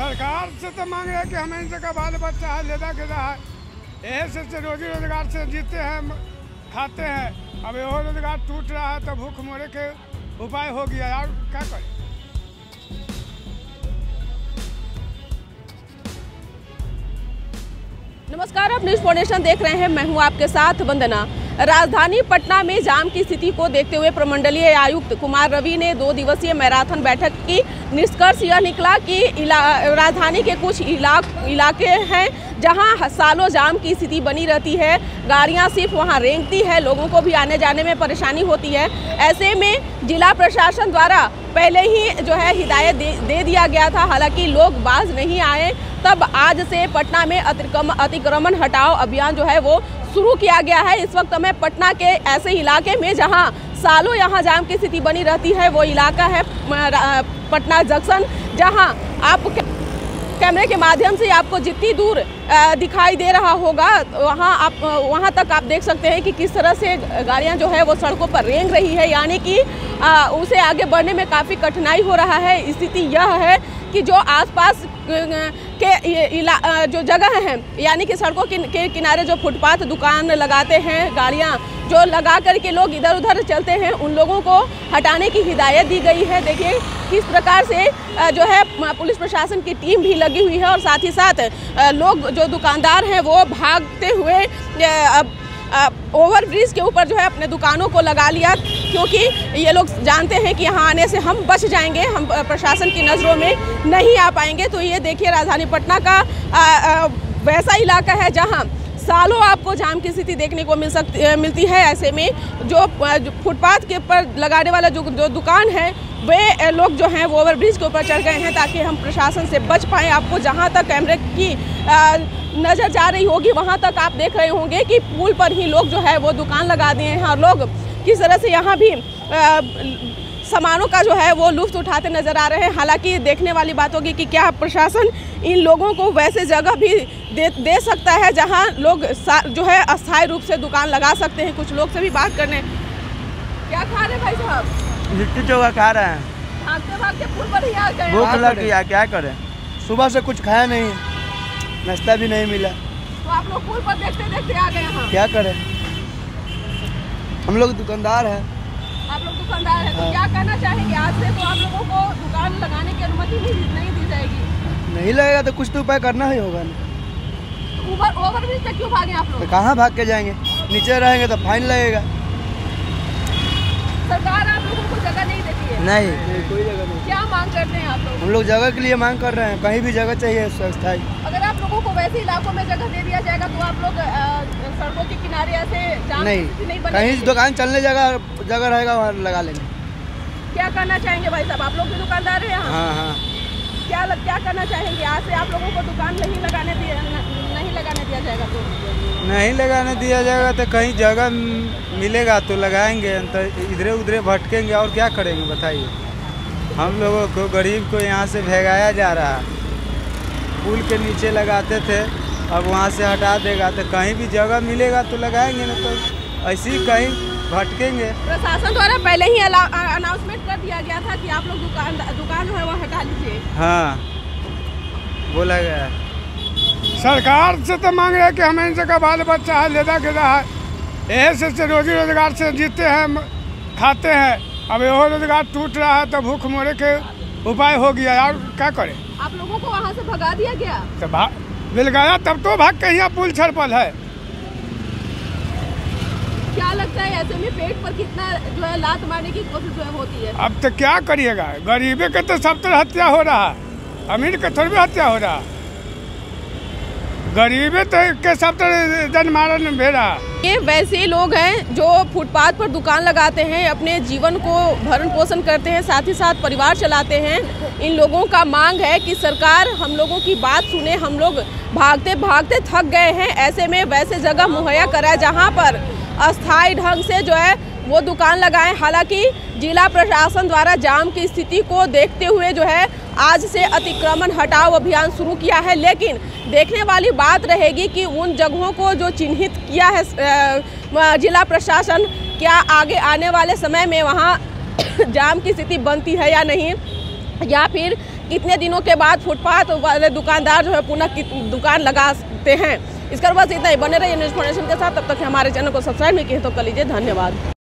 सरकार से तो मांग रहे हैं कि हमें इन जगह बाल बच्चा है लेदा गेदा है। यही से, से रोजी रोज़गार से जीते हैं खाते हैं। अब वो रोज़गार टूट रहा है तो भूख मोरे के उपाय हो गया यार क्या करें? नमस्कार आप न्यूज़ फाउंडेशन देख रहे हैं। मैं हूँ आपके साथ वंदना। राजधानी पटना में जाम की स्थिति को देखते हुए प्रमंडलीय आयुक्त कुमार रवि ने दो दिवसीय मैराथन बैठक की निष्कर्ष यह निकला कि राजधानी के कुछ इलाक, इलाके हैं जहाँ सालों जाम की स्थिति बनी रहती है। गाड़ियाँ सिर्फ़ वहाँ रेंगती है लोगों को भी आने जाने में परेशानी होती है। ऐसे में जिला प्रशासन द्वारा पहले ही जो है हिदायत दे, दे दिया गया था। हालाँकि लोग बाज नहीं आए तब आज से पटना में अतिक्रम अतिक्रमण हटाओ अभियान जो है वो शुरू किया गया है। इस वक्त हमें पटना के ऐसे इलाके में जहाँ सालों यहाँ जाम की स्थिति बनी रहती है, वो इलाका है पटना जंक्शन, जहाँ आप कैमरे के माध्यम से आपको जितनी दूर दिखाई दे रहा होगा, वहाँ आप, वहाँ तक आप देख सकते हैं कि किस तरह से गाड़ियाँ जो है वो सड़कों पर रेंग रही है। यानी कि उसे आगे बढ़ने में काफ़ी कठिनाई हो रहा है। स्थिति यह है कि जो आसपास के जो जगह हैं यानी कि सड़कों के, के किनारे जो फुटपाथ दुकान लगाते हैं गाड़ियाँ जो लगा करके लोग इधर उधर चलते हैं उन लोगों को हटाने की हिदायत दी गई है। देखिए किस प्रकार से जो है पुलिस प्रशासन की टीम भी लगी हुई है और साथ ही साथ लोग जो दुकानदार हैं वो भागते हुए ओवर ब्रिज के ऊपर जो है अपने दुकानों को लगा लिया क्योंकि ये लोग जानते हैं कि यहाँ आने से हम बच जाएँगे हम प्रशासन की नज़रों में नहीं आ पाएँगे। तो ये देखिए राजधानी पटना का अ, अ, वैसा इलाका है जहाँ सालों आपको जाम की स्थिति देखने को मिल सकती मिलती है। ऐसे में जो जो फुटपाथ के ऊपर लगाने वाला जो जो दुकान है वे लोग जो हैं वो ओवरब्रिज के ऊपर चढ़ गए हैं ताकि हम प्रशासन से बच पाएँ। आपको जहाँ तक कैमरे की अ, नज़र जा रही होगी वहाँ तक आप देख रहे होंगे कि पुल पर ही लोग जो है वो दुकान लगा दिए हैं और लोग किस तरह से यहाँ भी सामानों का जो है वो लुफ्त उठाते नज़र आ रहे हैं। हालाँकि देखने वाली बात होगी कि क्या प्रशासन इन लोगों को वैसे जगह भी दे दे सकता है जहाँ लोग जो है अस्थायी रूप से दुकान लगा सकते हैं। कुछ लोग से भी बात करने। क्या खा रहे भाई साहब? लिट्टी चोखा खा रहे हैं। भागते भागते पुल पर ही आ गए भूख लग गया क्या करें? सुबह से कुछ खाया नहीं। नाश्ता भी नहीं मिला। तो आप लोग पुल पर देखते देखते आ गए यहाँ। क्या करें? हम लोग दुकानदार हैं। आप लोग दुकानदार हैं तो हाँ। क्या कहना चाहेंगे? आज से तो आप लोगों को दुकान लगाने की अनुमति नहीं नहीं दी जाएगी। नहीं लगेगा तो कुछ तो उपाय करना ही होगा ना। ऊबर ओवरब्रिज तक क्यों भागे आप लोग? तो कहाँ भाग के जाएँगे? नीचे रहेंगे तो फाइन लगेगा। सरकार आप लोगों को जगह नहीं देती है। नहीं। कोई जगह नहीं क्या मांग करते हैं आप लोग? हम लोग जगह के लिए मांग कर रहे हैं। कहीं भी जगह चाहिए स्थायी। अगर को वैसे इलाकों में जगह दे दिया जाएगा तो आप लोग सड़कों के किनारे ऐसे नहीं नहीं कहीं दुकान चलने जगह जगह रहेगा वहाँ लगा लेंगे। क्या करना चाहेंगे भाई साहब? आप लोग भी दुकानदार हैं यहाँ? हाँ हाँ। क्या लग, क्या करना चाहेंगे? आज से आप लोगों को दुकान नहीं लगाने दिया नहीं लगाने दिया जाएगा तो? नहीं लगाने दिया जाएगा तो कहीं जगह मिलेगा तो लगाएँगे तो इधरे उधरे भटकेंगे और क्या करेंगे बताइए। हम लोगों को गरीब को यहाँ से भगाया जा रहा। है पुल के नीचे लगाते थे अब वहाँ से हटा देगा। तो कहीं भी जगह मिलेगा तो लगाएँगे ना तो ऐसे ही कहीं भटकेंगे। प्रशासन द्वारा पहले ही अनाउंसमेंट कर दिया गया था कि आप लोग दुकान दुकान है वो हटा लीजिए हाँ बोला गया सरकार से तो मांग रहे हैं कि हमें इन जगह बाल बच्चा है लेदा गेदा है। यही से, रोजी रोज़गार से जीते हैं खाते हैं। अब वो रोज़गार टूट रहा है तो भूख मोरे के उपाय हो गया यार क्या करें? आप लोगों को वहाँ से भगा दिया गया? तो भाग मिल गया तब तो भाग के यहाँ पुल छड़पल है। क्या लगता है ऐसे में पेट पर कितना जो है लात मारने की कोशिश जो है होती है? अब तो क्या करिएगा? गरीबे के तो सब तरह हत्या हो रहा है। अमीर के थोड़ी भी हत्या हो रहा है। गरीबे तो के सब तरह जनमारण भे रहा है ये वैसे लोग हैं जो फुटपाथ पर दुकान लगाते हैं, अपने जीवन को भरण पोषण करते हैं, साथ ही साथ परिवार चलाते हैं। इन लोगों का मांग है कि सरकार हम लोगों की बात सुने, हम लोग भागते भागते थक गए हैं। ऐसे में वैसे जगह मुहैया कराए जहाँ पर अस्थायी ढंग से जो है वो दुकान लगाएँ। हालाँकि जिला प्रशासन द्वारा जाम की स्थिति को देखते हुए जो है आज से अतिक्रमण हटाओ अभियान शुरू किया है, लेकिन देखने वाली बात रहेगी कि उन जगहों को जो चिन्हित किया है जिला प्रशासन, क्या आगे आने वाले समय में वहाँ जाम की स्थिति बनती है या नहीं? या फिर कितने दिनों के बाद फुटपाथ वाले दुकानदार जो है पुनः दुकान लगाते हैं? इसका बस इतना ही। बने रहिए न्यूज़ फाउंडेशन के साथ। तब तक हमारे चैनल को सब्सक्राइब नहीं किए तो कर लीजिए। धन्यवाद।